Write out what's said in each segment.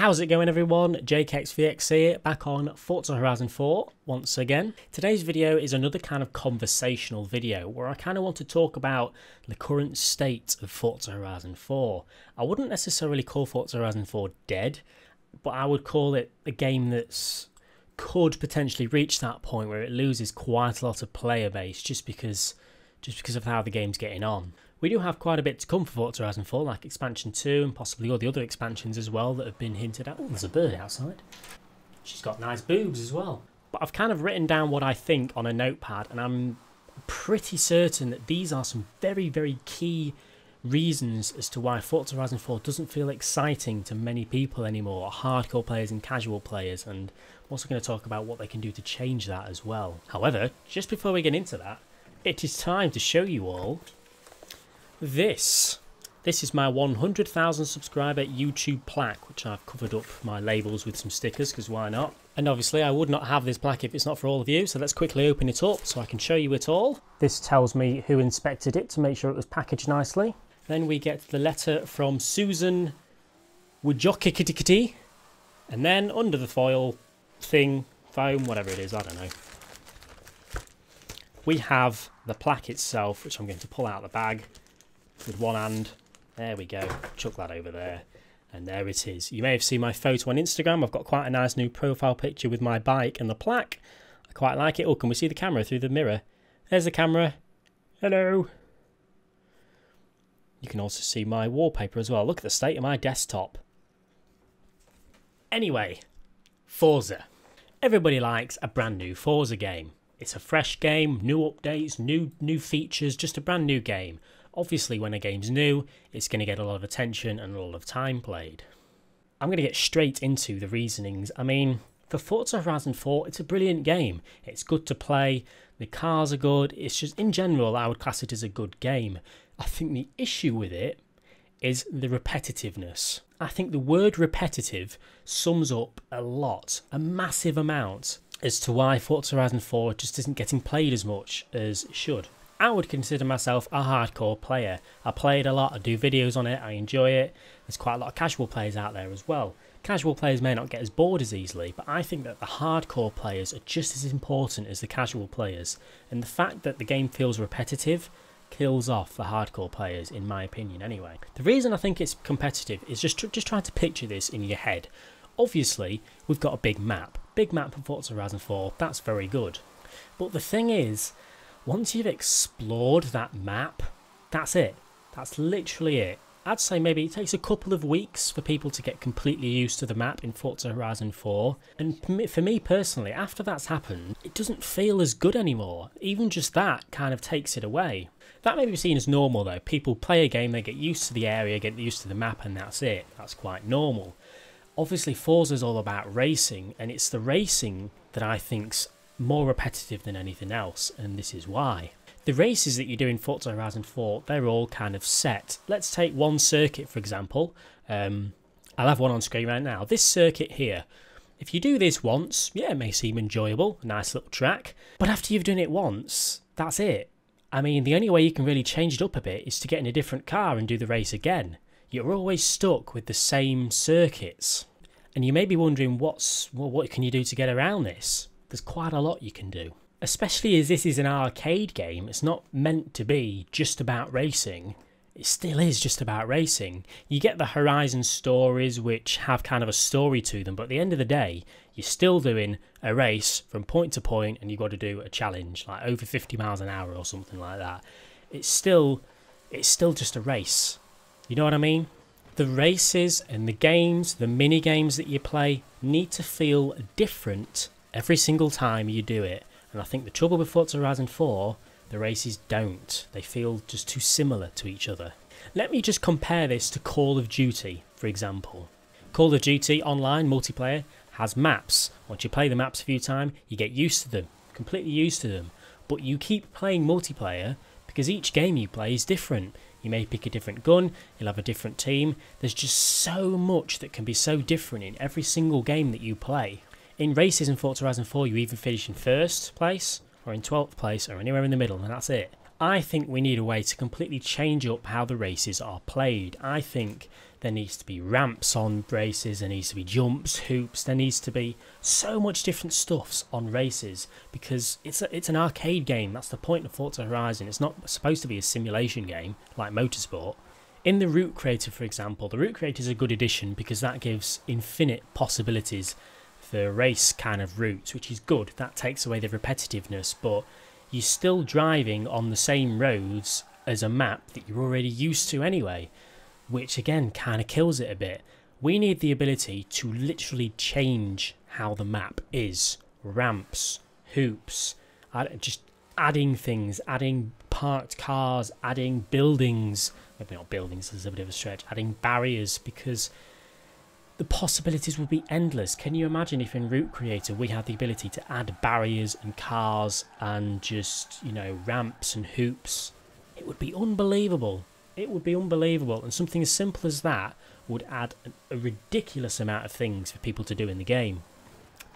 How's it going everyone? JakeXVX here, back on Forza Horizon 4 once again. Today's video is another kind of conversational video where I kind of want to talk about the current state of Forza Horizon 4. I wouldn't necessarily call Forza Horizon 4 dead, but I would call it a game that's could potentially reach that point where it loses quite a lot of player base just because just because of how the game's getting on. We do have quite a bit to come for Forza Horizon 4, like expansion 2 and possibly all the other expansions as well that have been hinted at. Oh, there's a bird outside. She's got nice boobs as well. But I've kind of written down what I think on a notepad, and I'm pretty certain that these are some very, very key reasons as to why Forza Horizon 4 doesn't feel exciting to many people anymore, hardcore players and casual players, and I'm also going to talk about what they can do to change that as well. However, just before we get into that, it is time to show you all this. This is my 100,000 subscriber YouTube plaque, which I've covered up my labels with some stickers, because why not? And obviously I would not have this plaque if it's not for all of you, so let's quickly open it up so I can show you it all. This tells me who inspected it to make sure it was packaged nicely. Then we get the letter from Susan Wujokikiti, and then under the foil thing, foam, whatever it is, I don't know. We have the plaque itself, which I'm going to pull out of the bag with one hand. There we go. Chuck that over there. And there it is. You may have seen my photo on Instagram. I've got quite a nice new profile picture with my bike and the plaque. I quite like it. Oh, can we see the camera through the mirror? There's the camera. Hello. You can also see my wallpaper as well. Look at the state of my desktop. Anyway, Forza. Everybody likes a brand new Forza game. It's a fresh game, new updates, new new features, just a brand new game. Obviously, when a game's new, it's going to get a lot of attention and a lot of time played. I'm going to get straight into the reasonings. I mean, for Forza Horizon 4, it's a brilliant game. It's good to play, the cars are good, it's just, in general, I would class it as a good game. I think the issue with it is the repetitiveness. I think the word repetitive sums up a lot, a massive amount, as to why Forza Horizon 4 just isn't getting played as much as it should. I would consider myself a hardcore player. I play it a lot, I do videos on it, I enjoy it. There's quite a lot of casual players out there as well. Casual players may not get as bored as easily, but I think that the hardcore players are just as important as the casual players. And the fact that the game feels repetitive kills off the hardcore players, in my opinion anyway. The reason I think it's competitive is just, just trying to picture this in your head. Obviously, we've got a big map. Big map for Forza Horizon 4, that's very good. But the thing is, once you've explored that map, that's it. That's literally it. I'd say maybe it takes a couple of weeks for people to get completely used to the map in Forza Horizon 4. And for me personally, after that's happened, it doesn't feel as good anymore. Even just that kind of takes it away. That may be seen as normal though. People play a game, they get used to the area, get used to the map, and that's it. That's quite normal. Obviously, Forza's all about racing, and it's the racing that I think's more repetitive than anything else, and this is why. The races that you do in Forza Horizon 4, they're all kind of set. Let's take one circuit, for example. Um, I'll have one on screen right now. This circuit here, if you do this once, yeah, it may seem enjoyable, a nice little track, but after you've done it once, that's it. I mean, the only way you can really change it up a bit is to get in a different car and do the race again. You're always stuck with the same circuits. And you may be wondering, what's well, what can you do to get around this? There's quite a lot you can do. Especially as this is an arcade game, it's not meant to be just about racing. It still is just about racing. You get the Horizon stories, which have kind of a story to them, but at the end of the day, you're still doing a race from point to point and you've got to do a challenge, like over 50 miles an hour or something like that. It's still, it's still just a race. You know what I mean? The races and the games, the mini games that you play, need to feel different every single time you do it. And I think the trouble with Forza Horizon 4, the races don't. They feel just too similar to each other. Let me just compare this to Call of Duty, for example. Call of Duty online multiplayer has maps. Once you play the maps a few times, you get used to them, completely used to them. But you keep playing multiplayer because each game you play is different. You may pick a different gun, you'll have a different team. There's just so much that can be so different in every single game that you play. In races in Forza Horizon 4, you even finish in first place, or in 12th place, or anywhere in the middle, and that's it. I think we need a way to completely change up how the races are played. I think there needs to be ramps on races, there needs to be jumps, hoops, there needs to be so much different stuffs on races because it's a, it's an arcade game. That's the point of Forza Horizon. It's not supposed to be a simulation game like Motorsport. In the Route Creator, for example, the Route Creator is a good addition because that gives infinite possibilities for race kind of routes, which is good. That takes away the repetitiveness, but you're still driving on the same roads as a map that you're already used to anyway, which again kind of kills it a bit. We need the ability to literally change how the map is ramps, hoops, just adding things, adding parked cars, adding buildings. Maybe not buildings, there's a bit of a stretch, adding barriers because the possibilities would be endless. Can you imagine if in Route Creator we had the ability to add barriers and cars and just, you know, ramps and hoops? It would be unbelievable. It would be unbelievable. And something as simple as that would add a ridiculous amount of things for people to do in the game.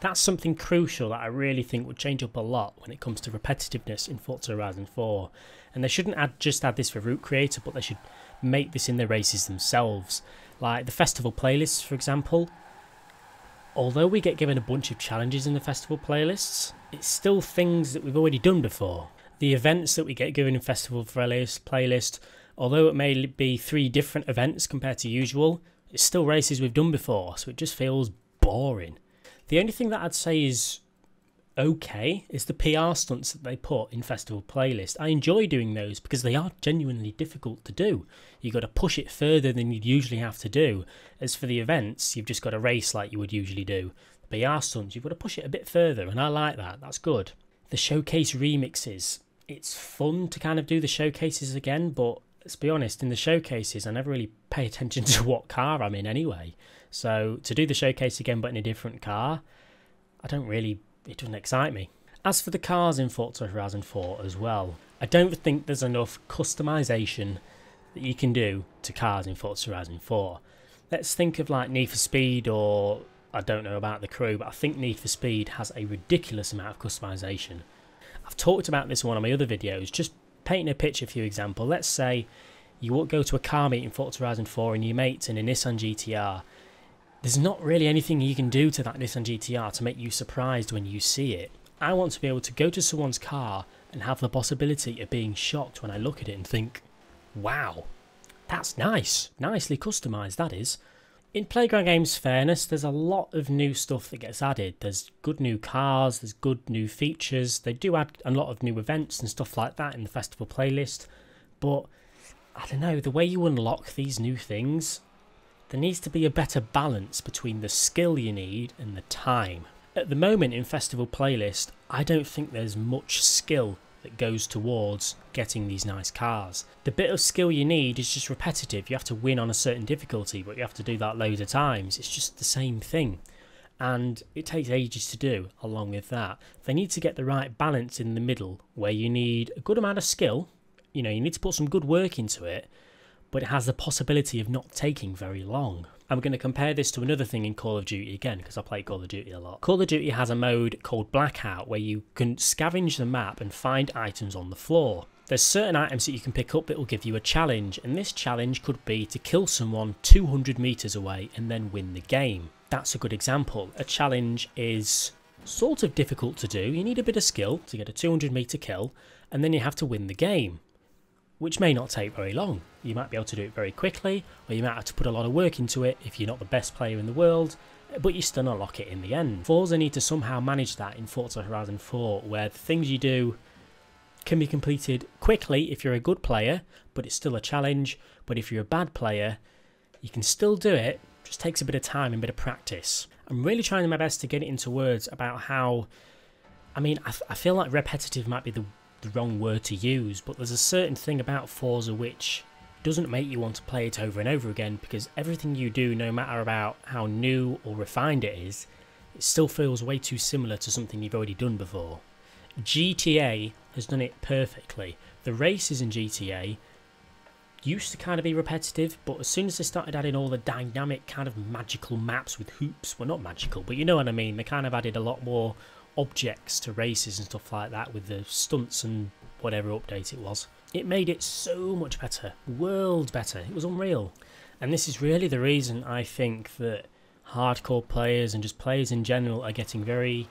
That's something crucial that I really think would change up a lot when it comes to repetitiveness in Forza Horizon 4. And they shouldn't add, just add this for Route Creator, but they should make this in the races themselves. Like the festival playlists, for example. Although we get given a bunch of challenges in the festival playlists, it's still things that we've already done before. The events that we get given in festival playlist, playlist, although it may be three different events compared to usual, it's still races we've done before, so it just feels boring. The only thing that I'd say is okay is the PR stunts that they put in festival playlist. I enjoy doing those because they are genuinely difficult to do. You've got to push it further than you'd usually have to do. As for the events, you've just got to race like you would usually do. The PR stunts, you've got to push it a bit further, and I like that. That's good. The showcase remixes. It's fun to kind of do the showcases again, but let's be honest, in the showcases, I never really pay attention to what car I'm in anyway. So to do the showcase again, but in a different car, I don't really it doesn't excite me. As for the cars in Forza Horizon 4 as well, I don't think there's enough customization that you can do to cars in Forza Horizon 4. Let's think of like Need for Speed or I don't know about the crew, but I think Need for Speed has a ridiculous amount of customization. I've talked about this in one of my other videos, just painting a picture for you example. Let's say you go to a car meet in Forza Horizon 4 and your mate's in a Nissan GTR there's not really anything you can do to that Nissan GTR to make you surprised when you see it. I want to be able to go to someone's car and have the possibility of being shocked when I look at it and think, wow, that's nice. Nicely customised, that is. In Playground Games fairness, there's a lot of new stuff that gets added. There's good new cars, there's good new features. They do add a lot of new events and stuff like that in the festival playlist. But I don't know, the way you unlock these new things there needs to be a better balance between the skill you need and the time. At the moment in Festival Playlist, I don't think there's much skill that goes towards getting these nice cars. The bit of skill you need is just repetitive. You have to win on a certain difficulty, but you have to do that loads of times. It's just the same thing. And it takes ages to do along with that. They need to get the right balance in the middle where you need a good amount of skill. You know, you need to put some good work into it, but it has the possibility of not taking very long. I'm going to compare this to another thing in Call of Duty again because I play Call of Duty a lot. Call of Duty has a mode called Blackout where you can scavenge the map and find items on the floor. There's certain items that you can pick up that will give you a challenge, and this challenge could be to kill someone 200 meters away and then win the game. That's a good example. A challenge is sort of difficult to do. You need a bit of skill to get a 200 meter kill, and then you have to win the game which may not take very long. You might be able to do it very quickly, or you might have to put a lot of work into it if you're not the best player in the world, but you still unlock it in the end. Forza need to somehow manage that in Forza Horizon 4, where the things you do can be completed quickly if you're a good player, but it's still a challenge. But if you're a bad player, you can still do it, just takes a bit of time and a bit of practice. I'm really trying my best to get it into words about how. I mean, I, I feel like repetitive might be the the wrong word to use, but there's a certain thing about Forza which doesn't make you want to play it over and over again because everything you do, no matter about how new or refined it is, it still feels way too similar to something you've already done before. GTA has done it perfectly. The races in GTA used to kind of be repetitive, but as soon as they started adding all the dynamic kind of magical maps with hoops, well not magical, but you know what I mean, they kind of added a lot more objects to races and stuff like that with the stunts and whatever update it was. It made it so much better, world better. It was unreal. And this is really the reason I think that hardcore players and just players in general are getting very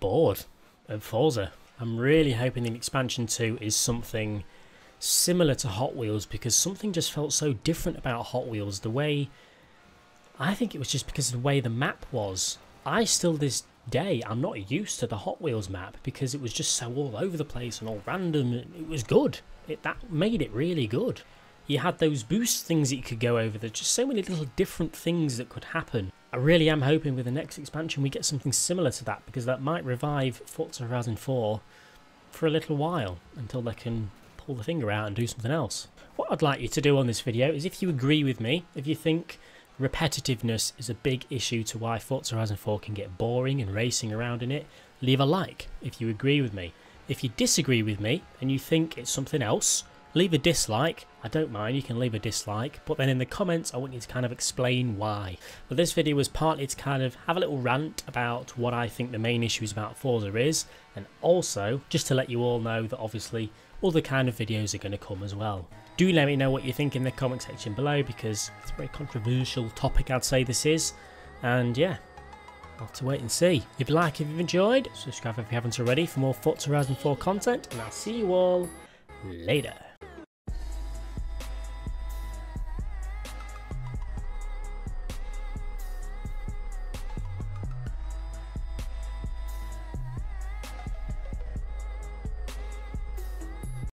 bored of Forza. I'm really hoping the expansion 2 is something similar to Hot Wheels because something just felt so different about Hot Wheels. The way I think it was just because of the way the map was. I still this day I'm not used to the Hot Wheels map because it was just so all over the place and all random. It was good. It that made it really good. You had those boost things that you could go over. There's just so many little different things that could happen. I really am hoping with the next expansion we get something similar to that because that might revive Forza Horizon 4 for a little while until they can pull the finger out and do something else. What I'd like you to do on this video is if you agree with me, if you think repetitiveness is a big issue to why Forza Horizon 4 can get boring and racing around in it, leave a like if you agree with me. If you disagree with me and you think it's something else, leave a dislike. I don't mind, you can leave a dislike, but then in the comments I want you to kind of explain why. But this video was partly to kind of have a little rant about what I think the main issues about Forza is, and also just to let you all know that obviously other kind of videos are going to come as well. Do let me know what you think in the comment section below because it's a very controversial topic I'd say this is, and yeah, I'll have to wait and see. If you like, if you've enjoyed, subscribe if you haven't already for more Forza Horizon 4 content, and I'll see you all later.